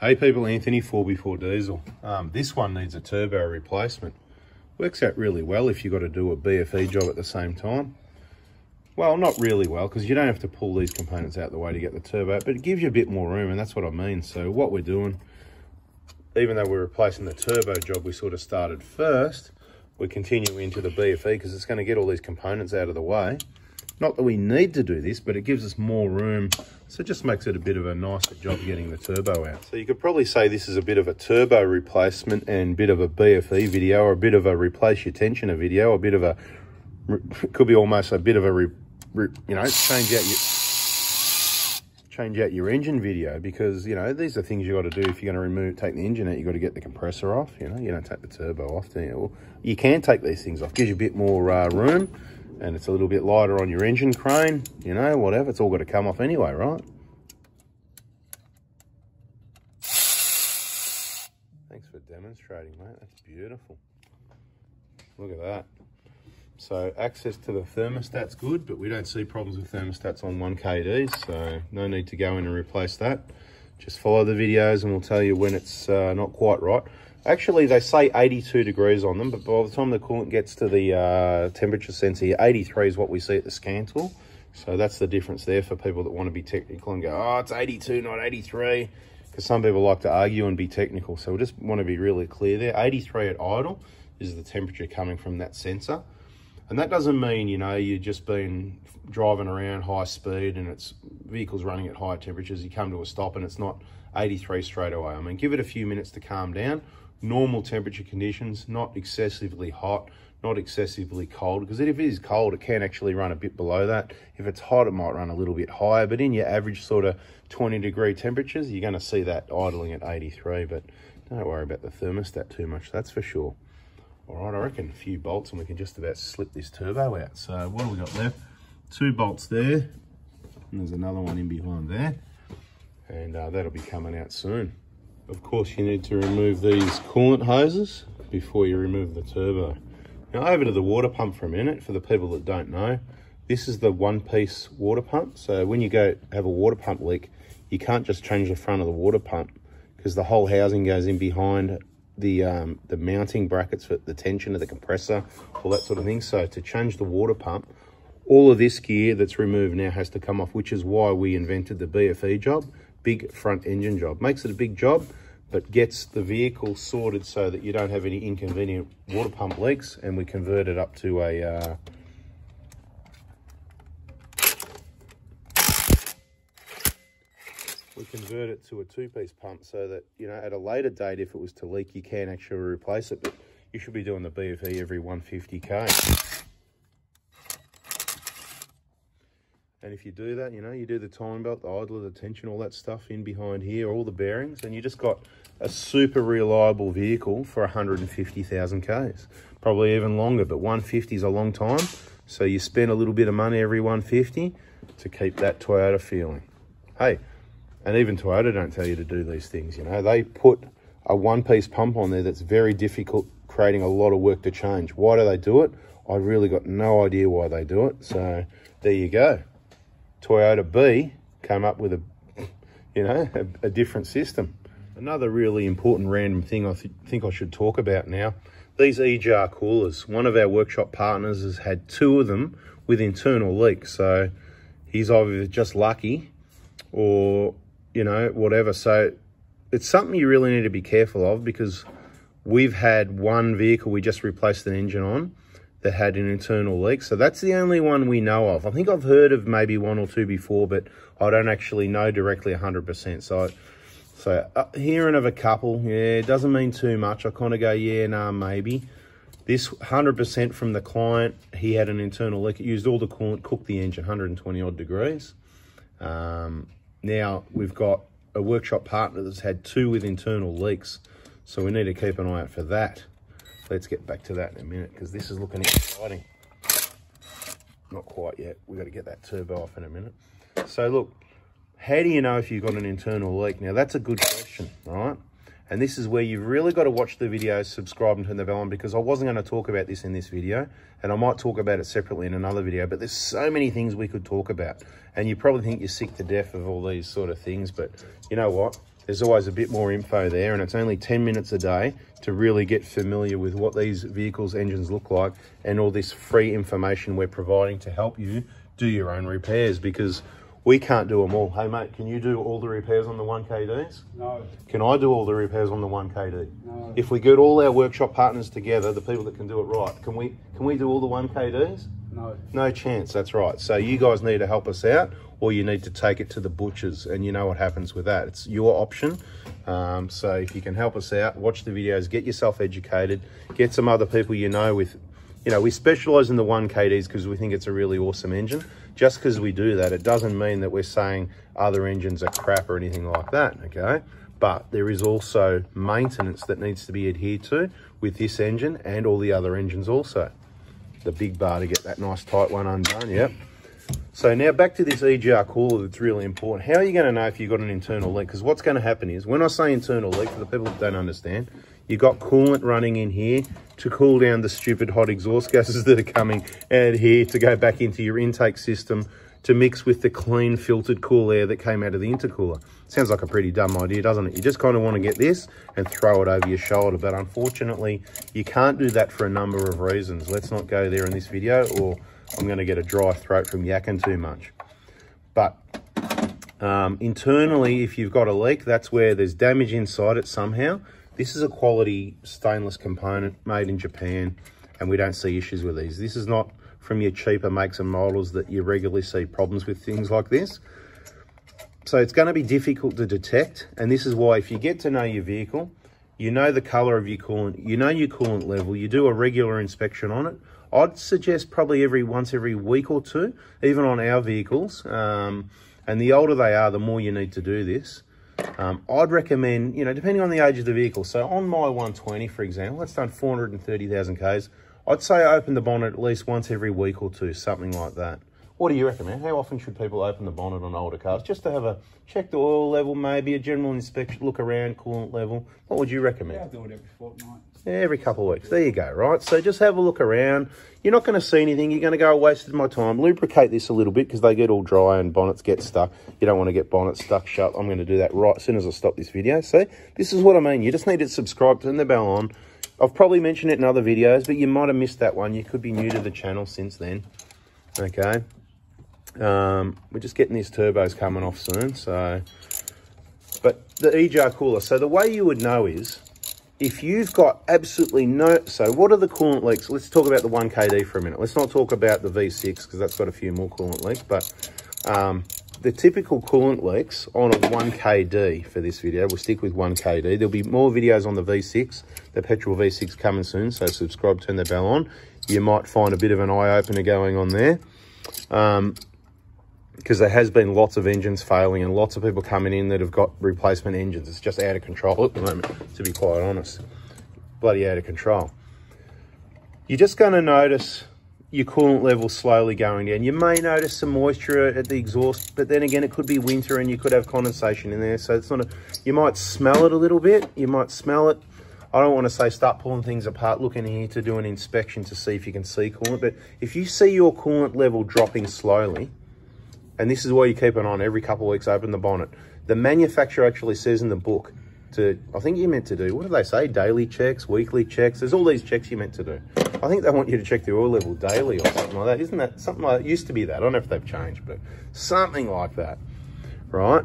Hey people, Anthony 4x4 Diesel. Um, this one needs a turbo replacement. Works out really well if you've got to do a BFE job at the same time. Well, not really well, because you don't have to pull these components out the way to get the turbo, but it gives you a bit more room, and that's what I mean. So what we're doing, even though we're replacing the turbo job we sort of started first, we continue into the BFE because it's going to get all these components out of the way. Not that we need to do this, but it gives us more room. So it just makes it a bit of a nicer job getting the turbo out. So you could probably say this is a bit of a turbo replacement and bit of a BFE video or a bit of a replace your tensioner video, a bit of a, could be almost a bit of a, re, re, you know, change out your, change out your engine video because, you know, these are things you got to do if you're going to remove, take the engine out, you've got to get the compressor off, you know, you don't take the turbo off, do you? Well, you can take these things off, gives you a bit more uh, room and it's a little bit lighter on your engine crane, you know, whatever. It's all got to come off anyway, right? Thanks for demonstrating, mate. That's beautiful. Look at that. So access to the thermostat's good, but we don't see problems with thermostats on 1KDs, so no need to go in and replace that. Just follow the videos and we'll tell you when it's uh, not quite right. Actually, they say 82 degrees on them, but by the time the coolant gets to the uh, temperature sensor, 83 is what we see at the scan tool. So that's the difference there for people that want to be technical and go, oh, it's 82, not 83. Because some people like to argue and be technical. So we just want to be really clear there. 83 at idle is the temperature coming from that sensor. And that doesn't mean, you know, you've just been driving around high speed and it's vehicles running at high temperatures. You come to a stop and it's not 83 straight away. I mean, give it a few minutes to calm down normal temperature conditions, not excessively hot, not excessively cold, because if it is cold, it can actually run a bit below that. If it's hot, it might run a little bit higher, but in your average sort of 20 degree temperatures, you're gonna see that idling at 83, but don't worry about the thermostat too much, that's for sure. All right, I reckon a few bolts and we can just about slip this turbo out. So what do we got left? Two bolts there, and there's another one in behind there, uh, that'll be coming out soon. Of course, you need to remove these coolant hoses before you remove the turbo. Now over to the water pump for a minute, for the people that don't know. This is the one-piece water pump. So when you go have a water pump leak, you can't just change the front of the water pump because the whole housing goes in behind the um, the mounting brackets for the tension of the compressor, all that sort of thing. So to change the water pump, all of this gear that's removed now has to come off, which is why we invented the BFE job big front engine job. Makes it a big job, but gets the vehicle sorted so that you don't have any inconvenient water pump leaks, and we convert it up to a uh, we convert it to a two-piece pump so that you know at a later date if it was to leak you can actually replace it but you should be doing the BFE every 150k And if you do that, you know, you do the time belt, the idler, the tension, all that stuff in behind here, all the bearings, and you just got a super reliable vehicle for 150,000 Ks. Probably even longer, but 150 is a long time. So you spend a little bit of money every 150 to keep that Toyota feeling. Hey, and even Toyota don't tell you to do these things, you know. They put a one-piece pump on there that's very difficult, creating a lot of work to change. Why do they do it? I've really got no idea why they do it. So there you go. Toyota B came up with a, you know, a, a different system. Another really important random thing I th think I should talk about now, these EGR coolers. One of our workshop partners has had two of them with internal leaks. So he's either just lucky or, you know, whatever. So it's something you really need to be careful of because we've had one vehicle we just replaced an engine on that had an internal leak. So that's the only one we know of. I think I've heard of maybe one or two before, but I don't actually know directly 100%. So, so uh, hearing of a couple, yeah, it doesn't mean too much. I kind of go, yeah, nah, maybe. This 100% from the client, he had an internal leak. It used all the coolant, cooked the engine 120 odd degrees. Um, now we've got a workshop partner that's had two with internal leaks. So we need to keep an eye out for that. Let's get back to that in a minute because this is looking exciting. Not quite yet. We've got to get that turbo off in a minute. So look, how do you know if you've got an internal leak? Now that's a good question, right? And this is where you've really got to watch the video, subscribe and turn the bell on because I wasn't going to talk about this in this video and I might talk about it separately in another video, but there's so many things we could talk about. And you probably think you're sick to death of all these sort of things, but you know what? There's always a bit more info there and it's only 10 minutes a day to really get familiar with what these vehicles engines look like and all this free information we're providing to help you do your own repairs because we can't do them all. Hey mate, can you do all the repairs on the 1KDs? No. Can I do all the repairs on the 1KD? No. If we get all our workshop partners together, the people that can do it right, can we can we do all the 1KDs? No. No chance, that's right. So you guys need to help us out or you need to take it to the butchers and you know what happens with that. It's your option. Um, so if you can help us out, watch the videos, get yourself educated, get some other people you know with, you know, we specialize in the 1KDs because we think it's a really awesome engine. Just because we do that, it doesn't mean that we're saying other engines are crap or anything like that, okay? But there is also maintenance that needs to be adhered to with this engine and all the other engines also. The big bar to get that nice tight one undone, yep. So now back to this EGR cooler that's really important. How are you going to know if you've got an internal leak? Because what's going to happen is, when I say internal leak, for the people that don't understand, you've got coolant running in here to cool down the stupid hot exhaust gases that are coming out here to go back into your intake system to mix with the clean filtered cool air that came out of the intercooler. Sounds like a pretty dumb idea, doesn't it? You just kind of want to get this and throw it over your shoulder. But unfortunately, you can't do that for a number of reasons. Let's not go there in this video or I'm going to get a dry throat from yakking too much. But um, internally, if you've got a leak, that's where there's damage inside it somehow. This is a quality stainless component made in Japan, and we don't see issues with these. This is not from your cheaper makes and models that you regularly see problems with things like this. So it's going to be difficult to detect, and this is why if you get to know your vehicle, you know the color of your coolant, you know your coolant level, you do a regular inspection on it. I'd suggest probably every once every week or two, even on our vehicles. Um, and the older they are, the more you need to do this. Um, I'd recommend, you know, depending on the age of the vehicle. So on my 120, for example, that's done 430,000 Ks. I'd say open the bonnet at least once every week or two, something like that. What do you recommend? How often should people open the bonnet on older cars? Just to have a check the oil level, maybe a general inspection, look around, coolant level. What would you recommend? Yeah, I do it every fortnight. Yeah, every couple of weeks. There you go, right? So just have a look around. You're not going to see anything. You're going to go, wasted my time. Lubricate this a little bit because they get all dry and bonnets get stuck. You don't want to get bonnets stuck shut. I'm going to do that right as soon as I stop this video. See, this is what I mean. You just need to subscribe, turn the bell on. I've probably mentioned it in other videos, but you might have missed that one. You could be new to the channel since then. Okay. Um, we're just getting these turbos coming off soon, so... But the EGR cooler, so the way you would know is, if you've got absolutely no... So what are the coolant leaks? Let's talk about the 1KD for a minute. Let's not talk about the V6, because that's got a few more coolant leaks, but... Um, the typical coolant leaks on a 1KD for this video. We'll stick with 1KD. There'll be more videos on the V6, the petrol V6 coming soon, so subscribe, turn the bell on. You might find a bit of an eye-opener going on there. Um, because there has been lots of engines failing and lots of people coming in that have got replacement engines. It's just out of control at the moment, to be quite honest. Bloody out of control. You're just going to notice your coolant level slowly going down. You may notice some moisture at the exhaust, but then again, it could be winter and you could have condensation in there. So it's not a, you might smell it a little bit. You might smell it. I don't want to say start pulling things apart, looking here to do an inspection to see if you can see coolant. But if you see your coolant level dropping slowly, and this is why you keep it on every couple of weeks, open the bonnet. The manufacturer actually says in the book to, I think you're meant to do, what do they say? Daily checks, weekly checks. There's all these checks you're meant to do. I think they want you to check the oil level daily or something like that. Isn't that something like, it used to be that. I don't know if they've changed, but something like that, right?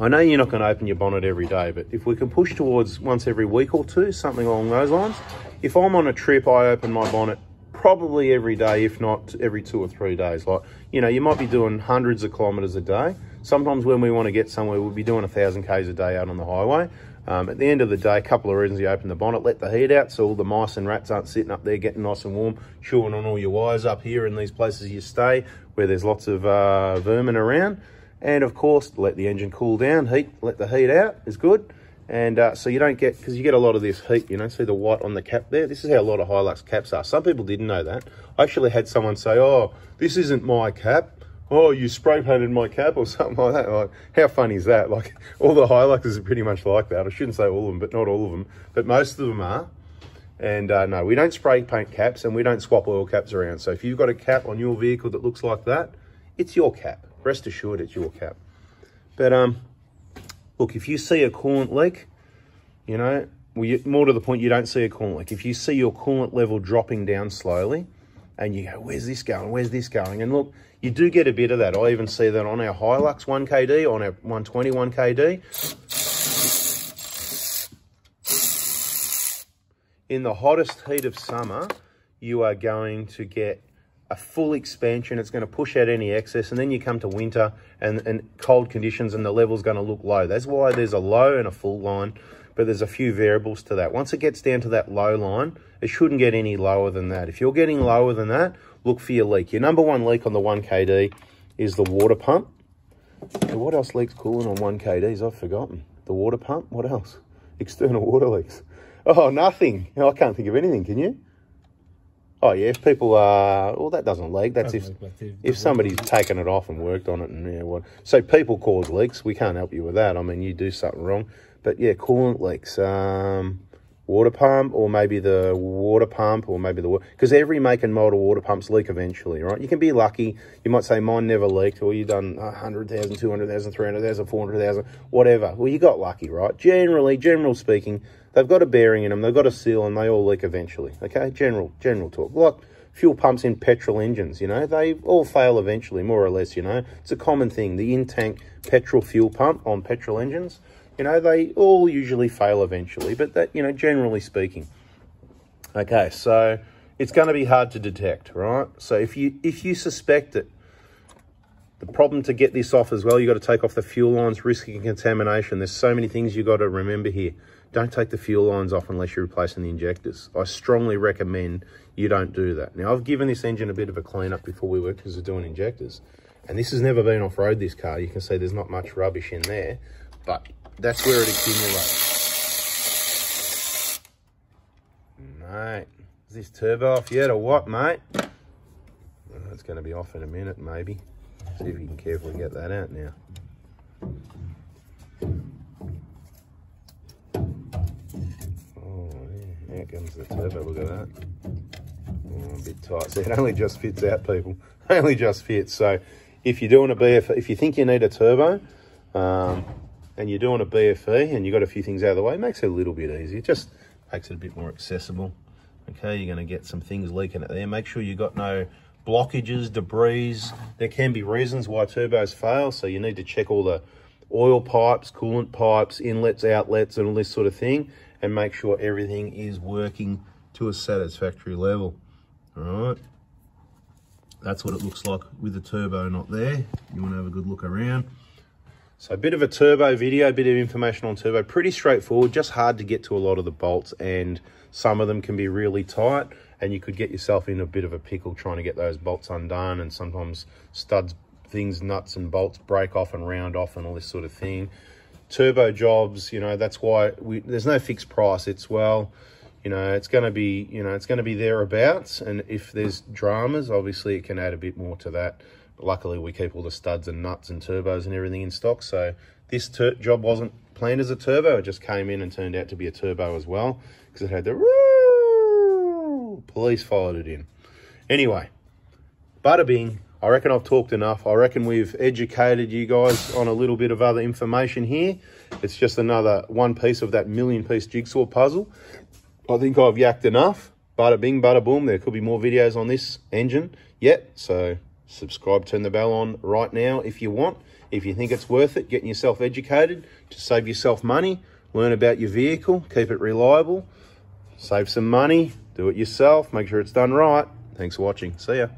I know you're not going to open your bonnet every day, but if we can push towards once every week or two, something along those lines. If I'm on a trip, I open my bonnet probably every day, if not every two or three days. Like, you know, you might be doing hundreds of kilometers a day. Sometimes when we want to get somewhere, we'll be doing a thousand Ks a day out on the highway. Um, at the end of the day, a couple of reasons you open the bonnet, let the heat out so all the mice and rats aren't sitting up there getting nice and warm, chewing on all your wires up here in these places you stay where there's lots of uh, vermin around. And of course, let the engine cool down, heat, let the heat out is good. And uh, so you don't get, because you get a lot of this heat, you don't see the white on the cap there. This is how a lot of Hilux caps are. Some people didn't know that. I actually had someone say, oh, this isn't my cap. Oh, you spray painted my cap or something like that. Like, how funny is that? Like, all the Hiluxes are pretty much like that. I shouldn't say all of them, but not all of them. But most of them are. And uh, no, we don't spray paint caps and we don't swap oil caps around. So if you've got a cap on your vehicle that looks like that, it's your cap. Rest assured it's your cap. But um, look, look, if you see a coolant leak, you know, well, you, more to the point, you don't see a coolant leak. If you see your coolant level dropping down slowly, and you go, where's this going? Where's this going? And look, you do get a bit of that. I even see that on our Hilux 1KD, on our 120 1KD. In the hottest heat of summer, you are going to get a full expansion. It's going to push out any excess. And then you come to winter and, and cold conditions and the level's going to look low. That's why there's a low and a full line but there's a few variables to that. Once it gets down to that low line, it shouldn't get any lower than that. If you're getting lower than that, look for your leak. Your number one leak on the 1KD is the water pump. what else leaks coolant on 1KDs? I've forgotten. The water pump? What else? External water leaks. Oh, nothing. Oh, I can't think of anything, can you? Oh, yeah, if people are... Well, that doesn't leak. That's if, if somebody's taken it off and worked on it and, yeah, what... So people cause leaks. We can't help you with that. I mean, you do something wrong. But yeah, coolant leaks, um, water pump, or maybe the water pump, or maybe the water. because every make and model water pumps leak eventually, right? You can be lucky. You might say mine never leaked, or you've done 100,000, 200,000, 300,000, 400,000, whatever. Well, you got lucky, right? Generally, general speaking, they've got a bearing in them, they've got a seal, and they all leak eventually. Okay, general, general talk. Like fuel pumps in petrol engines, you know, they all fail eventually, more or less, you know. It's a common thing. The in-tank petrol fuel pump on petrol engines you know, they all usually fail eventually, but that, you know, generally speaking. Okay, so it's going to be hard to detect, right? So if you if you suspect it, the problem to get this off as well, you've got to take off the fuel lines, risking contamination. There's so many things you've got to remember here. Don't take the fuel lines off unless you're replacing the injectors. I strongly recommend you don't do that. Now, I've given this engine a bit of a clean up before we work because we're doing injectors. And this has never been off-road, this car. You can see there's not much rubbish in there. But that's where it accumulates. Mate, is this turbo off yet or what, mate? Oh, it's going to be off in a minute, maybe. See if you can carefully get that out now. Oh, yeah. Here comes the turbo, look at that. Oh, a bit tight. See, it only just fits out, people. only just fits. So if you're doing a BF, if you think you need a turbo, um, and you're doing a BFE and you've got a few things out of the way, it makes it a little bit easier. It just makes it a bit more accessible. Okay, you're going to get some things leaking out there. Make sure you've got no blockages, debris. There can be reasons why turbos fail, so you need to check all the oil pipes, coolant pipes, inlets, outlets, and all this sort of thing, and make sure everything is working to a satisfactory level. All right. That's what it looks like with the turbo not there. You want to have a good look around. So a bit of a turbo video, a bit of information on turbo. Pretty straightforward, just hard to get to a lot of the bolts and some of them can be really tight and you could get yourself in a bit of a pickle trying to get those bolts undone and sometimes studs, things, nuts and bolts break off and round off and all this sort of thing. Turbo jobs, you know, that's why we, there's no fixed price. It's, well, you know, it's going to be, you know, it's going to be thereabouts. And if there's dramas, obviously it can add a bit more to that luckily we keep all the studs and nuts and turbos and everything in stock. So this job wasn't planned as a turbo. It just came in and turned out to be a turbo as well because it had the police followed it in. Anyway, bada bing. I reckon I've talked enough. I reckon we've educated you guys on a little bit of other information here. It's just another one piece of that million piece jigsaw puzzle. I think I've yacked enough. Bada bing, bada boom. There could be more videos on this engine yet. So subscribe, turn the bell on right now if you want. If you think it's worth it, getting yourself educated to save yourself money, learn about your vehicle, keep it reliable, save some money, do it yourself, make sure it's done right. Thanks for watching. See ya.